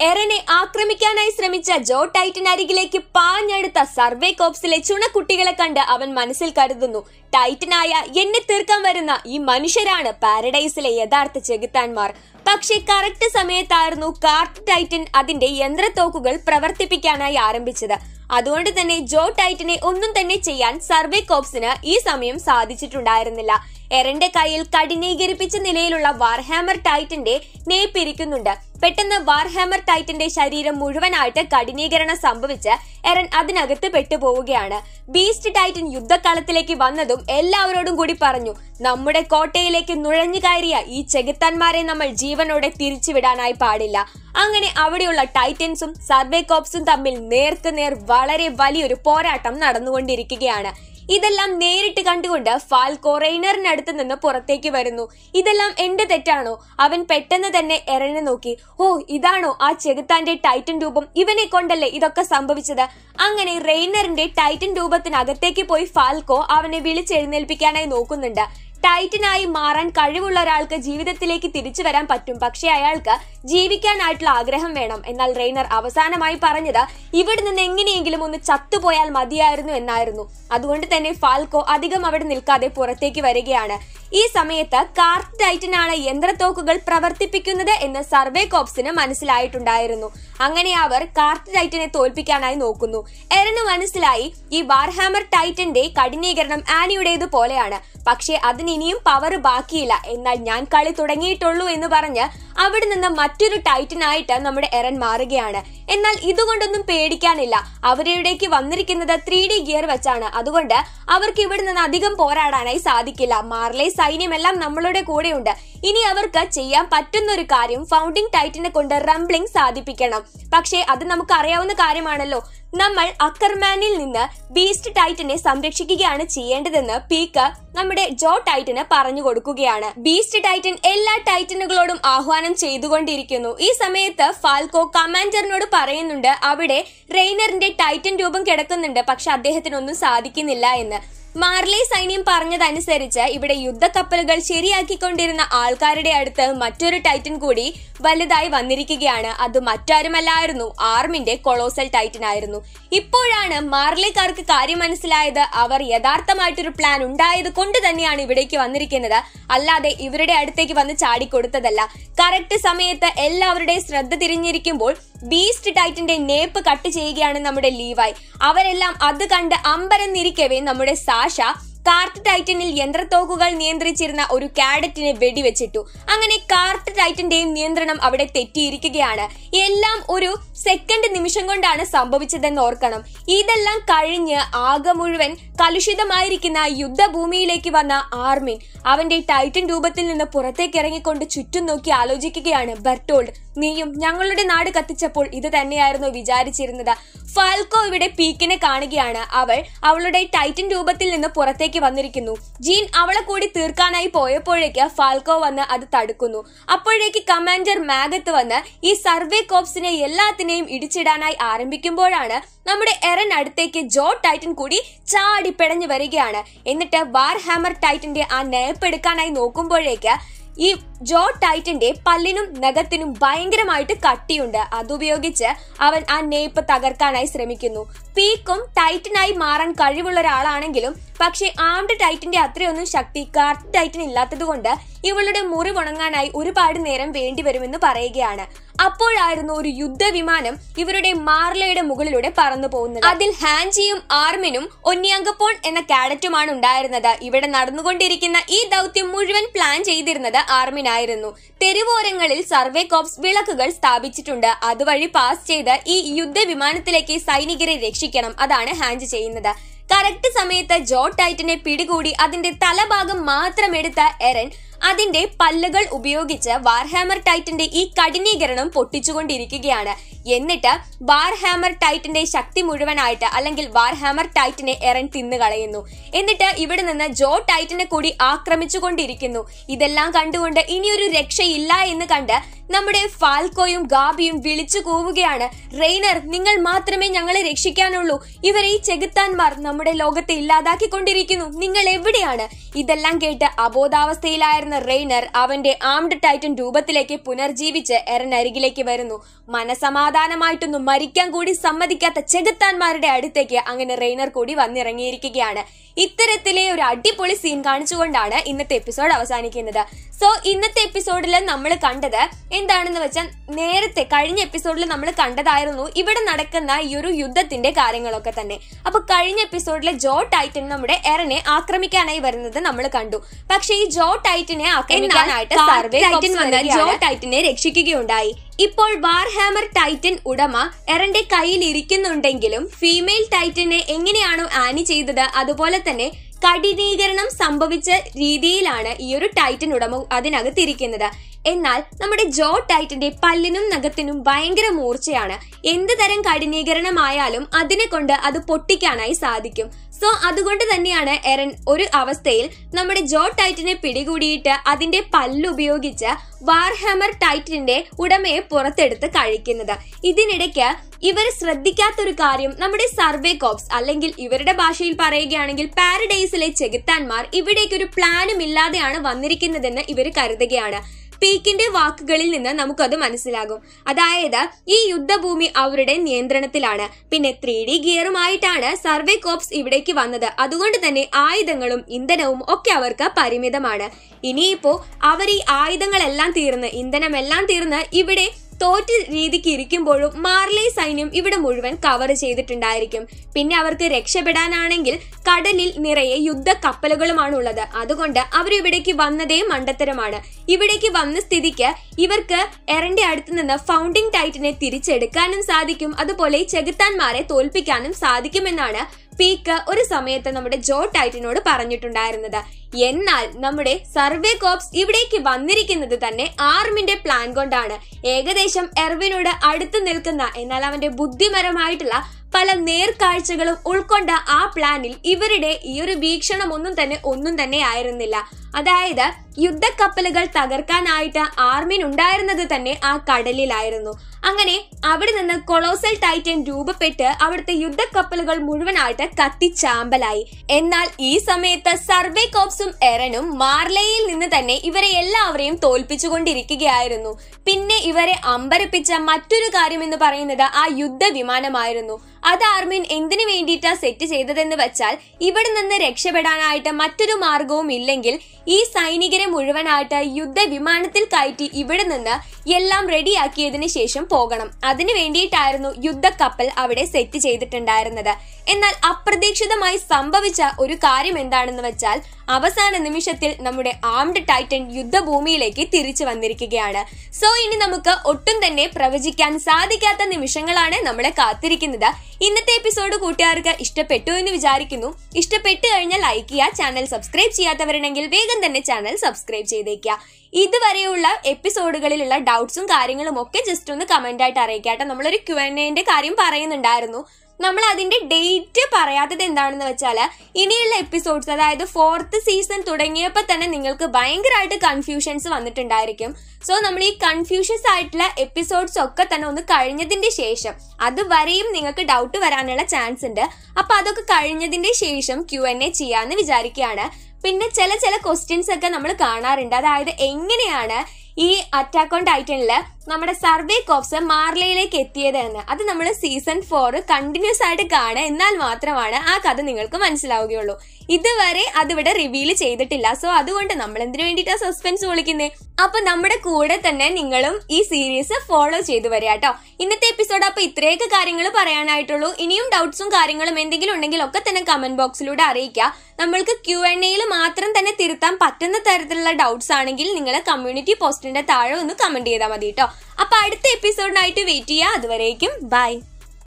എറനെ ആക്രമിക്കാനായി ശ്രമിച്ച ജോ ടൈറ്റൻ അരികിലേക്ക് പാഞ്ഞെടുത്ത സർവേ കോപ്സിലെ ചുണക്കുട്ടികളെ കണ്ട് അവൻ മനസ്സിൽ കരുതുന്നു. ടൈറ്റനായ എന്നെ തീർക്കാൻ വരുന്ന ഈ മനുഷ്യരാണ് പാരഡൈസിലെ യഥാർത്ഥ ചെകുത്താന്മാർ. പക്ഷേ കറക്റ്റ് സമയത്തായിരുന്നു കാർട്ട് ടൈറ്റൻ അതിന്റെ യന്ത്രത്തോക്കുകൾ പ്രവർത്തിപ്പിക്കാനായി ആരംഭിച്ചത്. അതുകൊണ്ട് തന്നെ ജോ ടൈറ്റനെ ഒന്നും തന്നെ ചെയ്യാൻ സർവേ കോപ്സിന് ഈ സമയം സാധിച്ചിട്ടുണ്ടായിരുന്നില്ല. എറന്റെ കയ്യിൽ കഠിനീകരിപ്പിച്ച നിലയിലുള്ള വാർഹാമർ ടൈറ്റന്റെ നേപ്പിരിക്കുന്നുണ്ട് പെട്ടെന്ന് വാർഹാമർ ടൈറ്റന്റെ ശരീരം മുഴുവനായിട്ട് കഠിനീകരണം സംഭവിച്ച് എറൻ അതിനകത്ത് പെട്ടുപോവുകയാണ്. ബീസ്റ്റ് ടൈറ്റൻ യുദ്ധക്കളത്തിലേക്ക് വന്നതും എല്ലാവരോടും കൂടി പറഞ്ഞു നമ്മുടെ കോട്ടയിലേക്ക് നുഴഞ്ഞു കയറിയ ഈ ചെകുത്താന്മാരെ നമ്മൾ ജീവനോടെ തിരിച്ചുവിടാനായി പാടില്ല. അങ്ങനെ അവിടെയുള്ള ടൈറ്റൻസും സർവേ കോപ്സും തമ്മിൽ നേർക്ക് നേർ വളരെ വലിയൊരു പോരാട്ടം നടന്നുകൊണ്ടിരിക്കുകയാണ്. ഇതെല്ലാം നേരിട്ട് കണ്ടുകൊണ്ട് ഫാൽക്കോ റെയ്നറിനടുത്ത് നിന്ന് പുറത്തേക്ക് വരുന്നു. ഇതെല്ലാം എന്റെ തെറ്റാണോ? അവൻ പെട്ടെന്ന് തന്നെ എറനെ നോക്കി. ഓ ഇതാണോ ആ ചെകുത്താന്റെ ടൈറ്റൻ രൂപം? ഇവനെ കൊണ്ടല്ലേ ഇതൊക്കെ സംഭവിച്ചത്? അങ്ങനെ റെയ്നറിന്റെ ടൈറ്റൻ രൂപത്തിനകത്തേക്ക് പോയി ഫാൽക്കോ അവനെ വിളിച്ചെഴുന്നേൽപ്പിക്കാനായി നോക്കുന്നുണ്ട്. ടൈറ്റനായി മാറാൻ കഴിവുള്ള ഒരാൾക്ക് ജീവിതത്തിലേക്ക് തിരിച്ചു വരാൻ പറ്റും. പക്ഷെ അയാൾക്ക് ജീവിക്കാനായിട്ടുള്ള ആഗ്രഹം വേണം. എന്നാൽ റെയ്നർ അവസാനമായി പറഞ്ഞത് ഇവിടെ നിന്ന് എങ്ങനെയെങ്കിലും ഒന്ന് ചത്തുപോയാൽ മതിയായിരുന്നു എന്നായിരുന്നു. അതുകൊണ്ട് തന്നെ ഫാൽക്കോ അധികം അവിടെ നിൽക്കാതെ പുറത്തേക്ക് വരികയാണ്. ഈ സമയത്ത് കാർട്ട് ടൈറ്റനാണ് യന്ത്രത്തോക്കുകൾ പ്രവർത്തിപ്പിക്കുന്നത് എന്ന് സർവേ കോപ്സിന് മനസ്സിലായിട്ടുണ്ടായിരുന്നു. അങ്ങനെ അവർ കാർട്ട് ടൈറ്റനെ തോൽപ്പിക്കാനായി നോക്കുന്നു. എറിന് മനസ്സിലായി ഈ വാർഹാമർ ടൈറ്റന്റെ കഠിനീകരണം ആനിയുടേത് പോലെയാണ്. പക്ഷേ അതിന് ഇനിയും പവർ ബാക്കിയില്ല. എന്നാൽ ഞാൻ കളി തുടങ്ങിയിട്ടുള്ളൂ എന്ന് പറഞ്ഞ് അവിടെ നിന്ന് മറ്റൊരു ടൈറ്റനായിട്ട് നമ്മുടെ എറൻ മാറുകയാണ്. എന്നാൽ ഇതുകൊണ്ടൊന്നും പേടിക്കാനില്ല. അവരിവിടേക്ക് വന്നിരിക്കുന്നത് ത്രീ ഡി ഗിയർ വെച്ചാണ്. അതുകൊണ്ട് അവർക്ക് ഇവിടെ നിന്ന് അധികം പോരാടാനായി സാധിക്കില്ല. മാർലെ സൈന്യമെല്ലാം നമ്മളുടെ കൂടെയുണ്ട്. ഇനി അവർക്ക് ചെയ്യാൻ പറ്റുന്ന ഒരു കാര്യം ഫൗണ്ടിങ് ടൈറ്റിനെ കൊണ്ട് റംബ്ലിംഗ് സാധിപ്പിക്കണം. പക്ഷേ അത് നമുക്ക് അറിയാവുന്ന കാര്യമാണല്ലോ. നമ്മൾ അക്കർമാനിൽ നിന്ന് ബീസ്റ്റ് ടൈറ്റനെ സംരക്ഷിക്കുകയാണ് ചെയ്യേണ്ടതെന്ന് പീക്ക് നമ്മുടെ ജോ ടൈറ്റന് പറഞ്ഞു കൊടുക്കുകയാണ്. ബീസ്റ്റ് ടൈറ്റൻ എല്ലാ ടൈറ്റനുകളോടും ആഹ്വാനം ചെയ്തുകൊണ്ടിരിക്കുന്നു. ഈ സമയത്ത് ഫാൽക്കോ കമാൻഡറിനോട് പറയുന്നുണ്ട് അവിടെ റെയ്നറിന്റെ ടൈറ്റൻ രൂപം കിടക്കുന്നുണ്ട് പക്ഷെ അദ്ദേഹത്തിനൊന്നും സാധിക്കുന്നില്ല എന്ന്. മാർലേ സൈന്യം പറഞ്ഞതനുസരിച്ച് ഇവിടെ യുദ്ധക്കപ്പലുകൾ ശരിയാക്കിക്കൊണ്ടിരുന്ന ആൾക്കാരുടെ അടുത്ത് മറ്റൊരു ടൈറ്റൻ കൂടി വലുതായി വന്നിരിക്കുകയാണ്. അത് മറ്റാരുമല്ലായിരുന്നു. ആർമിന്റെ കൊളോസൽ ടൈറ്റൻ ആയിരുന്നു. ഇപ്പോഴാണ് മാർലേക്കാർക്ക് കാര്യം മനസ്സിലായത്. അവർ യഥാർത്ഥമായിട്ടൊരു പ്ലാൻ ഉണ്ടായത് കൊണ്ട് തന്നെയാണ് ഇവിടേക്ക് വന്നിരിക്കുന്നത്. അല്ലാതെ ഇവരുടെ അടുത്തേക്ക് വന്ന് ചാടിക്കൊടുത്തതല്ല. കറക്റ്റ് സമയത്ത് എല്ലാവരുടെയും ശ്രദ്ധ തിരിഞ്ഞിരിക്കുമ്പോൾ ബീസ്റ്റ് ടൈറ്റിന്റെ നേപ്പ് കട്ട് ചെയ്യുകയാണ് നമ്മുടെ ലീവായി. അവരെല്ലാം അത് കണ്ട് അമ്പരന്നിരിക്കവേ നമ്മുടെ സാഷ കാർട്ട് ടൈറ്റനിൽ യന്ത്രത്തോക്കുകൾ നിയന്ത്രിച്ചിരുന്ന ഒരു കാഡറ്റിനെ വെടിവെച്ചിട്ടു. അങ്ങനെ കാർട്ട് ടൈറ്റന്റെയും നിയന്ത്രണം അവിടെ തെറ്റിയിരിക്കുകയാണ്. എല്ലാം ഒരു സെക്കൻഡ് നിമിഷം കൊണ്ടാണ് സംഭവിച്ചതെന്ന് ഓർക്കണം. ഇതെല്ലാം കഴിഞ്ഞ് ആകെ മുഴുവൻ കലുഷിതമായിരിക്കുന്ന യുദ്ധഭൂമിയിലേക്ക് വന്ന ആർമിൻ അവന്റെ ടൈറ്റൻ രൂപത്തിൽ നിന്ന് പുറത്തേക്ക് ഇറങ്ങിക്കൊണ്ട് ചുറ്റും നോക്കി ആലോചിക്കുകയാണ്. ബർട്ടോൾഡ് നീയും ഞങ്ങളുടെ നാട് കത്തിച്ചപ്പോൾ ഇത് തന്നെയായിരുന്നു വിചാരിച്ചിരുന്നത്. ഫാൽക്കോ ഇവിടെ പീക്കിനെ കാണുകയാണ്. അവൾ അവളുടെ ടൈറ്റൻ രൂപത്തിൽ നിന്ന് പുറത്തേക്ക് വന്നിരിക്കുന്നു. ജീൻ അവളെ കൂടി തീർക്കാനായി പോയപ്പോഴേക്ക് ഫാൽക്കോ വന്ന് അത് തടുക്കുന്നു. അപ്പോഴേക്ക് കമാൻഡർ മാഗത്ത് വന്ന് ഈ സർവേ കോപ്സിനെ എല്ലാത്തിനെയും ഇടിച്ചിടാനായി ആരംഭിക്കുമ്പോഴാണ് നമ്മുടെ എറൻ അടുത്തേക്ക് ജോ ടൈറ്റൻ കൂടി ചാടി പിടഞ്ഞു വരികയാണ്. എന്നിട്ട് വാർ ഹാമർ ടൈറ്റന്റെ ആ നേപ്പെടുക്കാനായി നോക്കുമ്പോഴേക്ക് ഈ ജോ ടൈറ്റന്റെ പല്ലിനും നഖത്തിനും ഭയങ്കരമായിട്ട് കട്ടിയുണ്ട്. അതുപയോഗിച്ച് അവൻ ആ നെയ്പ്പ് തകർക്കാനായി ശ്രമിക്കുന്നു. പീക്കും ടൈറ്റനായി മാറാൻ കഴിവുള്ള ഒരാളാണെങ്കിലും പക്ഷേ ആംഡ് ടൈറ്റന്റെ അത്രയൊന്നും ശക്തി കാർട്ട് ടൈറ്റൻ ഇല്ലാത്തത് കൊണ്ട് ഇവളുടെ മുറിവുണങ്ങാനായി ഒരുപാട് നേരം വേണ്ടിവരുമെന്ന് പറയുകയാണ്. അപ്പോഴായിരുന്നു ഒരു യുദ്ധവിമാനം ഇവരുടെ മാർലയുടെ മുകളിലൂടെ പറന്നു പോകുന്നത്. അതിൽ ഹാൻജിയും ആർമിനും ഒന്നിയങ്കപ്പോൺ എന്ന കാഡറ്റുമാണ് ഉണ്ടായിരുന്നത്. ഇവിടെ നടന്നുകൊണ്ടിരിക്കുന്ന ഈ ദൗത്യം മുഴുവൻ പ്ലാൻ ചെയ്തിരുന്നത് ആർമിനായിരുന്നു. തെരുവോരങ്ങളിൽ സർവേ കോപ്സ് വിളക്കുകൾ സ്ഥാപിച്ചിട്ടുണ്ട്. അതുവഴി പാസ് ചെയ്ത് ഈ യുദ്ധവിമാനത്തിലേക്ക് സൈനികരെ രക്ഷിക്കണം. അതാണ് ഹാൻജ് ചെയ്യുന്നത്. കറക്റ്റ് സമയത്ത് ജോ ടൈറ്റനെ പിടികൂടി അതിന്റെ തലഭാഗം മാത്രം എടുത്ത എറൻ അതിന്റെ പല്ലുകൾ ഉപയോഗിച്ച് വാർഹാമർ ടൈറ്റന്റെ ഈ കഠിനീകരണം പൊട്ടിച്ചുകൊണ്ടിരിക്കുകയാണ്. എന്നിട്ട് വാർഹാമർ ടൈറ്റന്റെ ശക്തി മുഴുവനായിട്ട് അല്ലെങ്കിൽ വാർഹാമർ ടൈറ്റനെ എറൻ തിന്നു കളയുന്നു. എന്നിട്ട് ഇവിടെ നിന്ന് ജോ ടൈറ്റനെ കൂടി ആക്രമിച്ചുകൊണ്ടിരിക്കുന്നു. ഇതെല്ലാം കണ്ടുകൊണ്ട് ഇനിയൊരു രക്ഷയില്ല എന്ന് കണ്ട് നമ്മുടെ ഫാൽക്കോയും ഗാബിയും വിളിച്ചു കൂവുകയാണ്. റെയ്നർ നിങ്ങൾ മാത്രമേ ഞങ്ങളെ രക്ഷിക്കാനുള്ളൂ. ഇവരെ ഈ ചെകുത്താന്മാർ നമ്മുടെ ലോകത്തെ ഇല്ലാതാക്കിക്കൊണ്ടിരിക്കുന്നു. നിങ്ങൾ എവിടെയാണ്? ഇതെല്ലാം കേട്ട് അബോധാവസ്ഥയിലായിരുന്ന റെയ്നർ അവന്റെ ആംഡ് ടൈറ്റൻ രൂപത്തിലേക്ക് പുനർജീവിച്ച് എറൻ അരികിലേക്ക് വരുന്നു. മനസമാധാനമായിട്ടൊന്നും മരിക്കാൻ കൂടി സമ്മതിക്കാത്ത ചെകുത്താന്മാരുടെ അടുത്തേക്ക് അങ്ങനെ റെയ്നർ കൂടി വന്നിറങ്ങിയിരിക്കുകയാണ്. ഇത്തരത്തിലെ ഒരു അടിപൊളി സീൻ കാണിച്ചുകൊണ്ടാണ് ഇന്നത്തെ എപ്പിസോഡ് അവസാനിക്കുന്നത്. സോ ഇന്നത്തെ എപ്പിസോഡിൽ നമ്മൾ കണ്ടത് എന്താണെന്ന് വെച്ചാൽ നേരത്തെ കഴിഞ്ഞ എപ്പിസോഡിൽ നമ്മൾ കണ്ടതായിരുന്നു ഇവിടെ നടക്കുന്ന ഈ ഒരു യുദ്ധത്തിന്റെ കാര്യങ്ങളൊക്കെ തന്നെ. അപ്പൊ കഴിഞ്ഞ എപ്പിസോഡിലെ ജോ ടൈറ്റൻ നമ്മുടെ എറനെ ആക്രമിക്കാനായി വരുന്നത് നമ്മൾ കണ്ടു. പക്ഷെ ഈ ജോ ടൈറ്റനെ ആക്രമിക്കാനായിട്ട് സർവേ ടൈറ്റൻ വന്ന ജോ ടൈറ്റനെ രക്ഷിക്കുകയുണ്ടായി. ഇപ്പോൾ വാർഹാമർ ടൈറ്റൻ ഉടമ എറന്റെ കയ്യിൽ ഇരിക്കുന്നുണ്ടെങ്കിലും ഫീമെയിൽ ടൈറ്റനെ എങ്ങനെയാണോ ആനി ചെയ്തത് അതുപോലെ തന്നെ കഠിനീകരണം സംഭവിച്ച രീതിയിലാണ് ഈ ഒരു ടൈറ്റൻ ഉടമ അതിനകത്തിരിക്കുന്നത് എന്നാൽ നമ്മുടെ ജോ ടൈറ്റിന്റെ പല്ലിനും നഖത്തിനും ഭയങ്കര മൂർച്ചയാണ്. എന്ത് തരം കഠിനീകരണമായാലും അതിനെ കൊണ്ട് അത് പൊട്ടിക്കാനായി സാധിക്കും. സോ അതുകൊണ്ട് തന്നെയാണ് എറൻ ഒരു അവസ്ഥയിൽ നമ്മുടെ ജോ ടൈറ്റിനെ പിടികൂടിയിട്ട് അതിന്റെ പല്ലുപയോഗിച്ച് വാർഹാമർ ടൈറ്റിന്റെ ഉടമയെ പുറത്തെടുത്ത് കഴിക്കുന്നത്. ഇതിനിടയ്ക്ക് ഇവർ ശ്രദ്ധിക്കാത്തൊരു കാര്യം നമ്മുടെ സർവേ കോപ്സ് അല്ലെങ്കിൽ ഇവരുടെ ഭാഷയിൽ പറയുകയാണെങ്കിൽ പാരഡൈസിലെ ചെകുത്താന്മാർ ഇവിടേക്കൊരു പ്ലാനും ഇല്ലാതെയാണ് വന്നിരിക്കുന്നതെന്ന് ഇവർ കരുതുകയാണ്. പീക്കിന്റെ വാക്കുകളിൽ നിന്ന് നമുക്കത് മനസ്സിലാകും. അതായത് ഈ യുദ്ധഭൂമി അവരുടെ നിയന്ത്രണത്തിലാണ്. പിന്നെ ത്രീ ഡി ഗിയറുമായിട്ടാണ് സർവേ കോപ്സ് ഇവിടേക്ക് വന്നത്. അതുകൊണ്ട് തന്നെ ആയുധങ്ങളും ഇന്ധനവും ഒക്കെ അവർക്ക് പരിമിതമാണ്. ഇനിയിപ്പോ അവർ ഈ ആയുധങ്ങളെല്ലാം തീർന്ന് ഇന്ധനമെല്ലാം തീർന്ന് ഇവിടെ തോറ്റ രീതിക്ക് ഇരിക്കുമ്പോഴും മാർലേ സൈന്യം ഇവിടെ മുഴുവൻ കവർ ചെയ്തിട്ടുണ്ടായിരിക്കും. പിന്നെ അവർക്ക് രക്ഷപ്പെടാനാണെങ്കിൽ കടലിൽ നിറയെ യുദ്ധ കപ്പലുകളുമാണ് ഉള്ളത് അതുകൊണ്ട് അവർ ഇവിടേക്ക് വന്നതേ മണ്ടത്തരമാണ്. ഇവിടേക്ക് വന്ന സ്ഥിതിക്ക് ഇവർക്ക് എറന്റെ അടുത്ത് നിന്ന് ഫൗണ്ടിങ് ടൈറ്റിനെ തിരിച്ചെടുക്കാനും സാധിക്കും. അതുപോലെ ചെകുത്താന്മാരെ തോൽപ്പിക്കാനും സാധിക്കുമെന്നാണ് പീക്ക് ഒരു സമയത്ത് നമ്മുടെ ജോ ടൈറ്റനോട് പറഞ്ഞിട്ടുണ്ടായിരുന്നത്. എന്നാൽ നമ്മുടെ സർവേ കോപ്സ് ഇവിടേക്ക് വന്നിരിക്കുന്നത് തന്നെ ആർമിന്റെ പ്ലാൻ കൊണ്ടാണ്. ഏകദേശം എർവിനോട് അടുത്ത് നിൽക്കുന്ന എന്നാൽ അവന്റെ ബുദ്ധിപരമായിട്ടുള്ള പല നേർക്കാഴ്ചകളും ഉൾക്കൊണ്ട ആ പ്ലാനിൽ ഇവരുടെ ഈ ഒരു വീക്ഷണം ഒന്നും തന്നെ ഒന്നും തന്നെ ആയിരുന്നില്ല. അതായത് യുദ്ധക്കപ്പലുകൾ തകർക്കാനായിട്ട് ആർമിനുണ്ടായിരുന്നത് തന്നെ ആ കടലിലായിരുന്നു. അങ്ങനെ അവിടെ നിന്ന് കൊളോസൽ ടൈറ്റൻ രൂപപ്പെട്ട് അവിടുത്തെ യുദ്ധക്കപ്പലുകൾ മുഴുവനായിട്ട് കത്തിച്ചാമ്പലായി. എന്നാൽ ഈ സമയത്ത് സർവേ കോപ്സും എറനും മാർലയിൽ നിന്ന് തന്നെ ഇവരെ എല്ലാവരെയും തോൽപ്പിച്ചുകൊണ്ടിരിക്കുകയായിരുന്നു. പിന്നെ ഇവരെ അമ്പരപ്പിച്ച മറ്റൊരു കാര്യം എന്ന് പറയുന്നത് ആ യുദ്ധ വിമാനമായിരുന്നു അത് ആർമിൻ എന്തിനു വേണ്ടിയിട്ടാ സെറ്റ് ചെയ്തതെന്ന് വെച്ചാൽ ഇവിടെ നിന്ന് രക്ഷപ്പെടാനായിട്ട് മറ്റൊരു മാർഗവും ഇല്ലെങ്കിൽ ഈ സൈനികരെ മുഴുവനായിട്ട് യുദ്ധ വിമാനത്തിൽ കയറ്റി ഇവിടെ നിന്ന് എല്ലാം റെഡിയാക്കിയതിന് ശേഷം പോകണം. അതിനു വേണ്ടിയിട്ടായിരുന്നു യുദ്ധക്കപ്പൽ അവിടെ സെറ്റ് ചെയ്തിട്ടുണ്ടായിരുന്നത്. എന്നാൽ അപ്രതീക്ഷിതമായി സംഭവിച്ച ഒരു കാര്യം എന്താണെന്ന് വെച്ചാൽ അവസാന നിമിഷത്തിൽ നമ്മുടെ ആംഡ് ടൈറ്റൻ യുദ്ധഭൂമിയിലേക്ക് തിരിച്ചു വന്നിരിക്കുകയാണ്. സോ ഇനി നമുക്ക് ഒട്ടും തന്നെ പ്രവചിക്കാൻ സാധിക്കാത്ത നിമിഷങ്ങളാണ് നമ്മളെ കാത്തിരിക്കുന്നത്. ഇന്നത്തെ എപ്പിസോഡ് കൂട്ടുകാർക്ക് ഇഷ്ടപ്പെട്ടു എന്ന് വിചാരിക്കുന്നു. ഇഷ്ടപ്പെട്ടു കഴിഞ്ഞാൽ ലൈക്ക് ചെയ്യുക ചാനൽ സബ്സ്ക്രൈബ് ചെയ്യാത്തവരുണ്ടെങ്കിൽ വേഗം തന്നെ ചാനൽ സബ്സ്ക്രൈബ് ചെയ്തേക്കുക. ഇതുവരെയുള്ള എപ്പിസോഡുകളിലുള്ള ഡൗട്ട്സും കാര്യങ്ങളും ഒക്കെ ജസ്റ്റ് ഒന്ന് കമന്റ് ആയിട്ട് അറിയിക്കാട്ടെ. നമ്മളൊരു ക്യു എൻ എന്റെ കാര്യം പറയുന്നുണ്ടായിരുന്നു. നമ്മൾ അതിന്റെ ഡേറ്റ് പറയാത്തത് എന്താണെന്ന് വെച്ചാൽ ഇനിയുള്ള എപ്പിസോഡ്സ് അതായത് ഫോർത്ത് സീസൺ തുടങ്ങിയപ്പോൾ തന്നെ നിങ്ങൾക്ക് ഭയങ്കരമായിട്ട് കൺഫ്യൂഷൻസ് വന്നിട്ടുണ്ടായിരിക്കും. സോ നമ്മൾ ഈ കൺഫ്യൂഷൻസ് ആയിട്ടുള്ള എപ്പിസോഡ്സ് ഒക്കെ തന്നെ ഒന്ന് കഴിഞ്ഞതിന്റെ ശേഷം അതുവരെയും നിങ്ങൾക്ക് ഡൗട്ട് വരാനുള്ള ചാൻസ് ഉണ്ട്. അപ്പൊ അതൊക്കെ കഴിഞ്ഞതിന്റെ ശേഷം ക്യു എൻ എ ചെയ്യാന്ന് വിചാരിക്കുകയാണ്. പിന്നെ ചില ചില ക്വസ്റ്റ്യൻസ് ഒക്കെ നമ്മൾ കാണാറുണ്ട്. അതായത് എങ്ങനെയാണ് ഈ അറ്റാക്ക് ഓൺ ടൈറ്റനിൽ നമ്മുടെ സർവേ കോപ്സ് മാർലയിലേക്ക് എത്തിയത് എന്ന്. അത് നമ്മൾ സീസൺ ഫോർ കണ്ടിന്യൂസ് ആയിട്ട് കാണുക എന്നാൽ മാത്രമാണ് ആ കഥ നിങ്ങൾക്ക് മനസ്സിലാവുകയുള്ളൂ. ഇതുവരെ അതിവിടെ റിവീൽ ചെയ്തിട്ടില്ല. സോ അതുകൊണ്ട് നമ്മൾ എന്തിനു വേണ്ടിയിട്ടാ സസ്പെൻസ് വിളിക്കുന്നത് അപ്പൊ നമ്മുടെ കൂടെ തന്നെ നിങ്ങളും ഈ സീരീസ് ഫോളോ ചെയ്തു വരിക കേട്ടോ. ഇന്നത്തെ എപ്പിസോഡ് അപ്പൊ ഇത്രയൊക്കെ കാര്യങ്ങൾ പറയാനായിട്ടുള്ളൂ. ഇനിയും ഡൗട്ട്സും കാര്യങ്ങളും എന്തെങ്കിലും ഉണ്ടെങ്കിൽ ഒക്കെ തന്നെ കമന്റ് ബോക്സിലൂടെ അറിയിക്കുക. നമ്മൾക്ക് ക്യു എൻ എയിൽ മാത്രം തന്നെ തിരുത്താൻ പറ്റുന്ന തരത്തിലുള്ള ഡൗട്ട്സ് ആണെങ്കിൽ നിങ്ങൾ കമ്മ്യൂണിറ്റി പോസ്റ്റിന്റെ താഴെ ഒന്ന് കമന്റ് ചെയ്താൽ മതി കേട്ടോ അപ്പൊ അടുത്ത എപ്പിസോഡിനായിട്ട് വെയിറ്റ് ചെയ്യുക അതുവരേക്കും. ബൈ